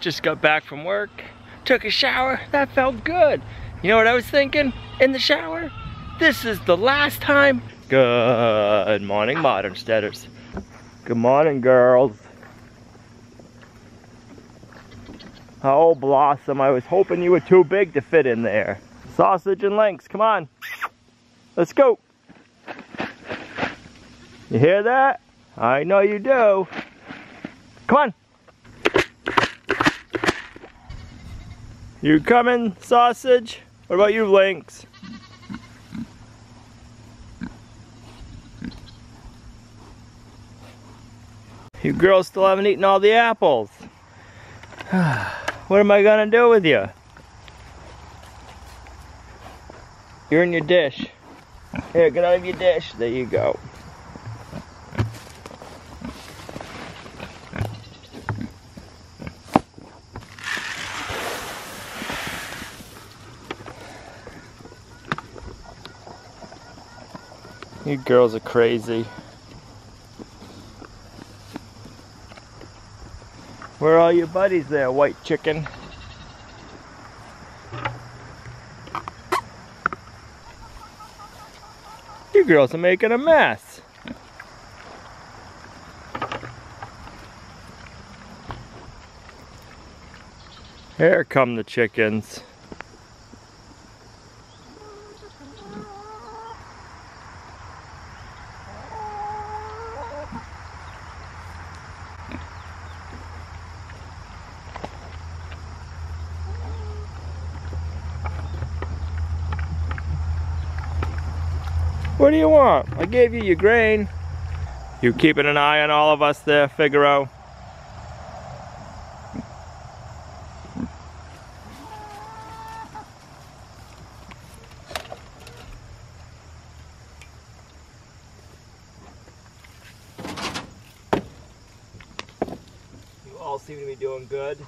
just got back from work, took a shower, that felt good. You know what I was thinking in the shower? This is the last time. Good morning, Modern Steaders. Good morning, girls. Oh, Blossom, I was hoping you were too big to fit in there. Sausage and links, come on. Let's go. You hear that? I know you do. Come on. You coming, sausage? What about you, Lynx? You girls still haven't eaten all the apples. what am I gonna do with you? You're in your dish. Here, get out of your dish. There you go. You girls are crazy. Where are all your buddies there, white chicken? You girls are making a mess. Here come the chickens. What do you want? I gave you your grain. You keeping an eye on all of us there, Figaro? You all seem to be doing good.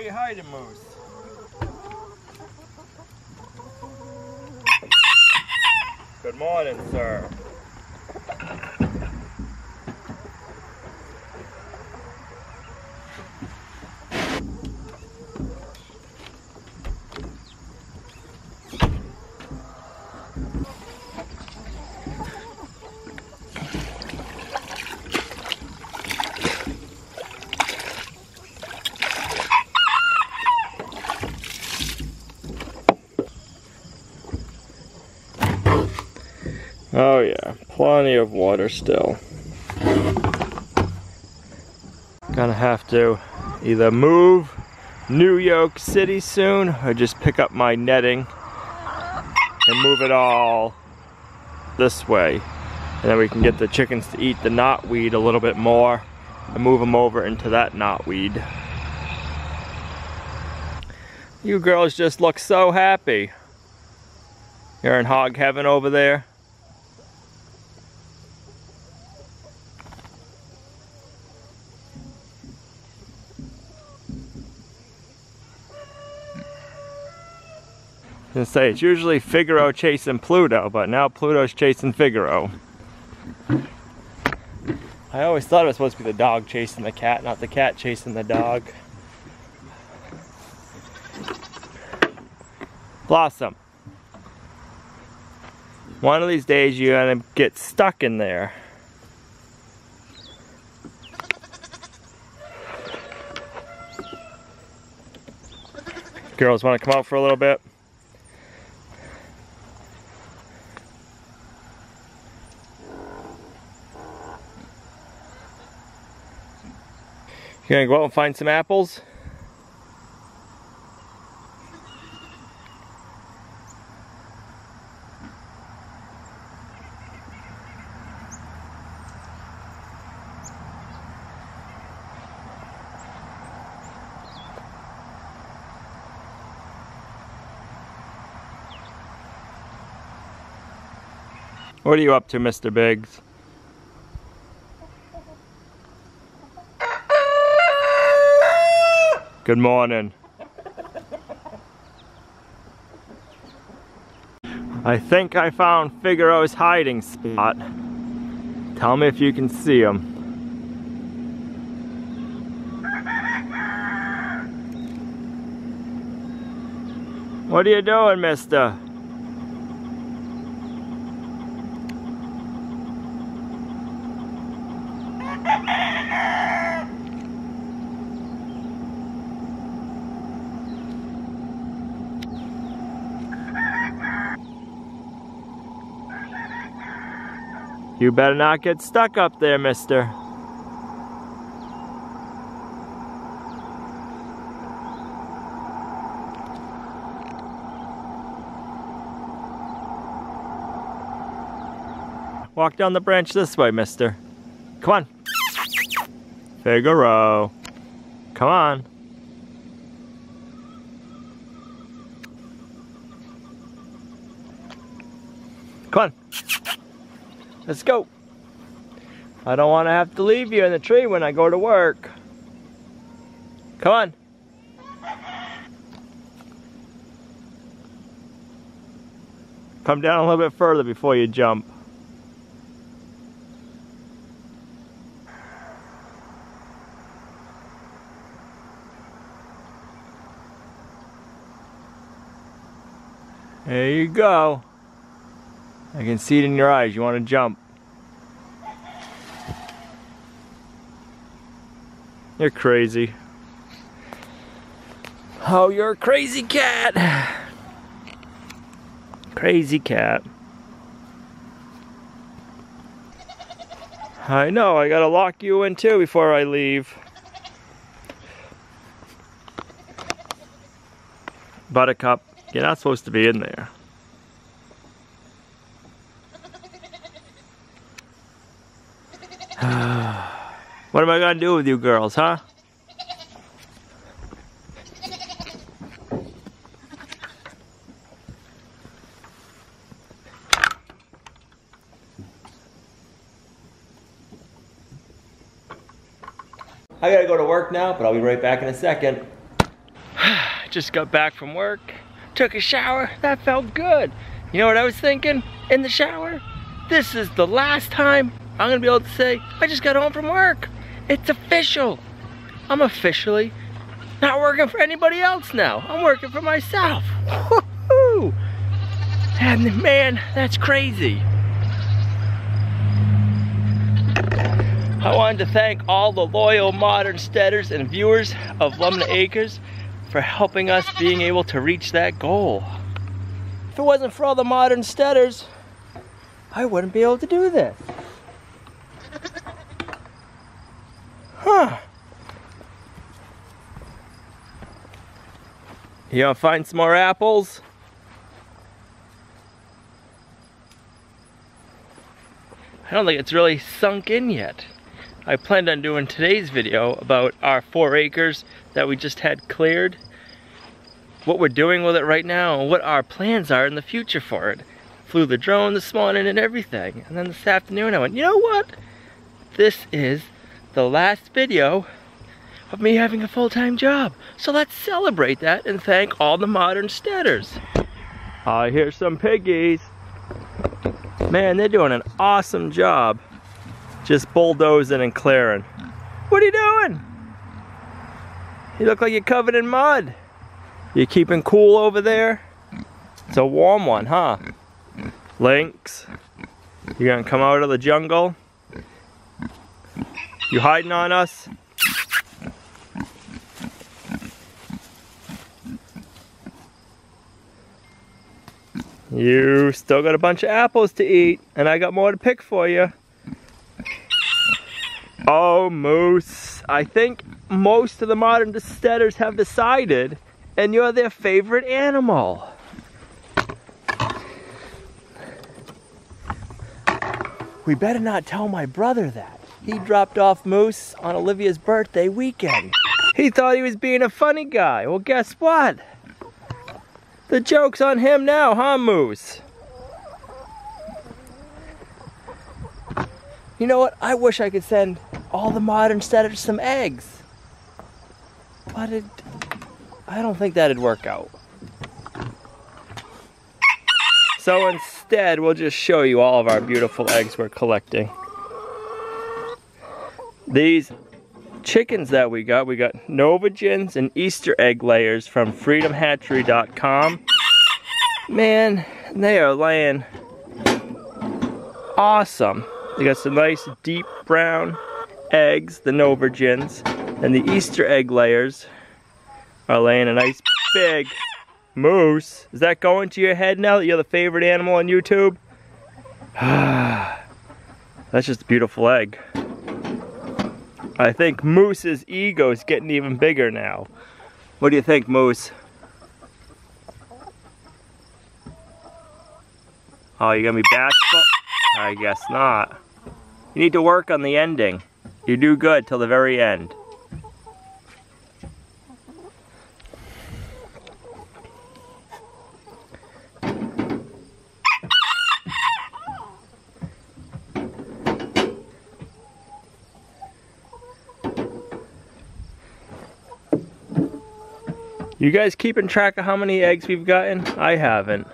Where you hiding, Moose? Good morning, sir. Oh yeah, plenty of water still. Gonna have to either move New York City soon or just pick up my netting and move it all this way. And then we can get the chickens to eat the knotweed a little bit more and move them over into that knotweed. You girls just look so happy. You're in hog heaven over there. Gonna say it's usually Figaro chasing Pluto, but now Pluto's chasing Figaro. I always thought it was supposed to be the dog chasing the cat, not the cat chasing the dog. Blossom. One of these days you're gonna get stuck in there. Girls wanna come out for a little bit? You gonna go out and find some apples? What are you up to, Mr. Biggs? Good morning. I think I found Figaro's hiding spot. Tell me if you can see him. What are you doing, mister? You better not get stuck up there, mister. Walk down the branch this way, mister. Come on. Figaro. Come on. Come on. Let's go. I don't want to have to leave you in the tree when I go to work. Come on. Come down a little bit further before you jump. There you go. I can see it in your eyes. You want to jump. You're crazy. Oh, you're a crazy cat. Crazy cat. I know, I gotta lock you in too before I leave. Buttercup, you're not supposed to be in there. what am I gonna do with you girls, huh? I gotta go to work now, but I'll be right back in a second. Just got back from work, took a shower, that felt good. You know what I was thinking in the shower? This is the last time I'm gonna be able to say, I just got home from work. It's official. I'm officially not working for anybody else now. I'm working for myself. And man, that's crazy. I wanted to thank all the loyal modern steaders and viewers of Lumnah Acres for helping us being able to reach that goal. If it wasn't for all the modern steaders, I wouldn't be able to do this. Huh. You gonna find some more apples? I don't think it's really sunk in yet. I planned on doing today's video about our four acres that we just had cleared, what we're doing with it right now, and what our plans are in the future for it. Flew the drone this morning and everything. And then this afternoon I went, you know what? This is the last video of me having a full-time job. So let's celebrate that and thank all the modern steaders. I hear some piggies. Man, they're doing an awesome job. Just bulldozing and clearing. What are you doing? You look like you're covered in mud. You keeping cool over there? It's a warm one, huh? Lynx, you gonna come out of the jungle? You hiding on us? You still got a bunch of apples to eat, and I got more to pick for you. Oh, moose. I think most of the modern steaders have decided, and you're their favorite animal. We better not tell my brother that. He dropped off Moose on Olivia's birthday weekend. He thought he was being a funny guy. Well, guess what? The joke's on him now, huh, Moose? You know what? I wish I could send all the modern steaders some eggs. But it, I don't think that'd work out. So instead, we'll just show you all of our beautiful eggs we're collecting. These chickens that we got, we got Novogens and Easter egg layers from freedomhatchery.com. Man, they are laying awesome. They got some nice deep brown eggs, the Novogens, and the Easter egg layers are laying a nice big moose. Is that going to your head now that you're the favorite animal on YouTube? That's just a beautiful egg. I think Moose's ego is getting even bigger now. What do you think, Moose? Oh, you're gonna be bashful? I guess not. You need to work on the ending. You do good till the very end. You guys keeping track of how many eggs we've gotten? I haven't.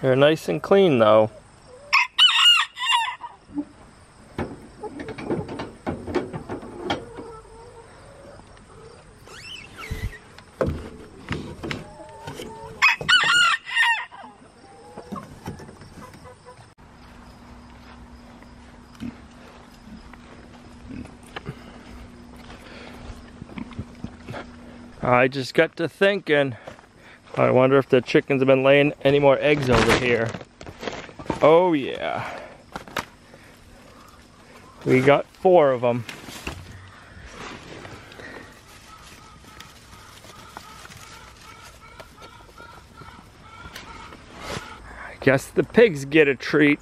They're nice and clean though. I just got to thinking, I wonder if the chickens have been laying any more eggs over here. Oh yeah. We got four of them. I guess the pigs get a treat.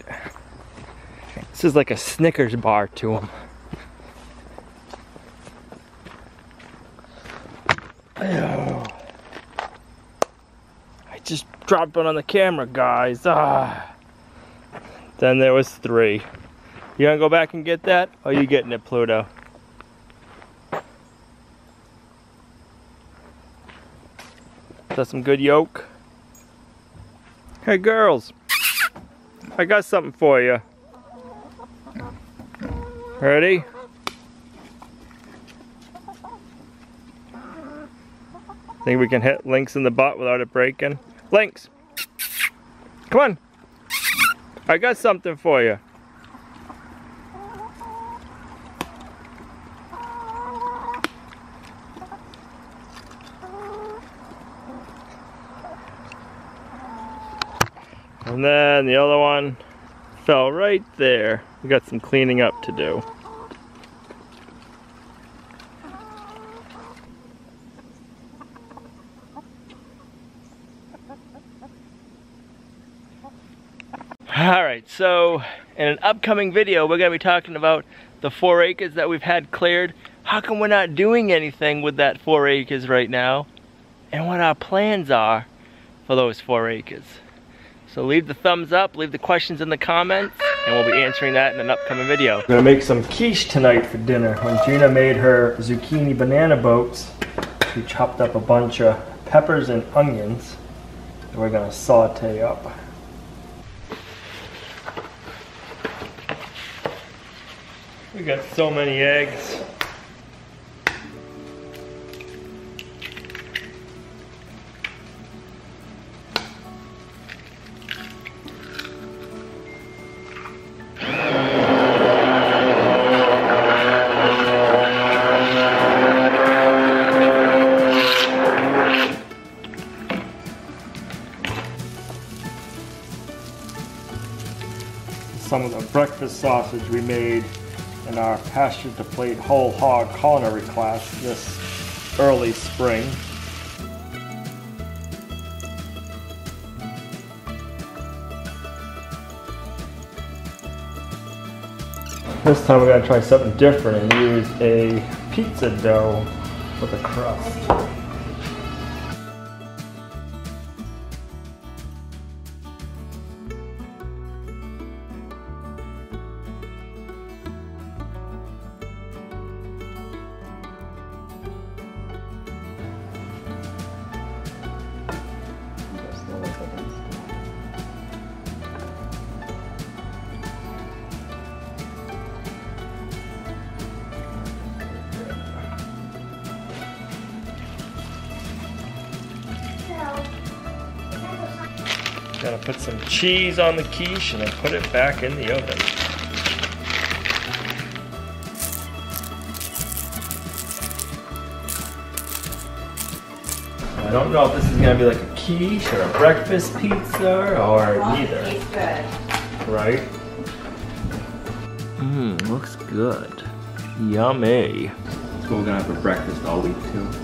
This is like a Snickers bar to them. Just dropped one on the camera, guys. Ah. Then there was three. You gonna go back and get that? Or you getting it, Pluto? Is that some good yolk? Hey girls, I got something for you. Ready? Think we can hit links in the butt without it breaking? Lynx! Come on! I got something for you. And then the other one fell right there. We got some cleaning up to do. Alright, so in an upcoming video, we're going to be talking about the four acres that we've had cleared. How come we're not doing anything with that four acres right now? And what our plans are for those four acres. So leave the thumbs up, leave the questions in the comments, and we'll be answering that in an upcoming video. We're gonna make some quiche tonight for dinner. When Gina made her zucchini banana boats, she chopped up a bunch of peppers and onions that we're gonna saute up. We got so many eggs. some of the breakfast sausage we made in our pasture to plate whole hog culinary class this early spring. This time we're going to try something different and use a pizza dough with a crust. Gonna put some cheese on the quiche and then put it back in the oven. I don't know if this is gonna be like a quiche or a breakfast pizza or neither. Tastes good. Right? Mmm, looks good. Yummy. That's what we're gonna have for breakfast all week too.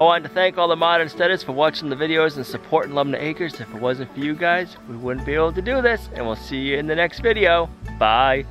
Oh, I wanted to thank all the modern steaders for watching the videos and supporting Lumnah Acres. If it wasn't for you guys, we wouldn't be able to do this. And we'll see you in the next video. Bye.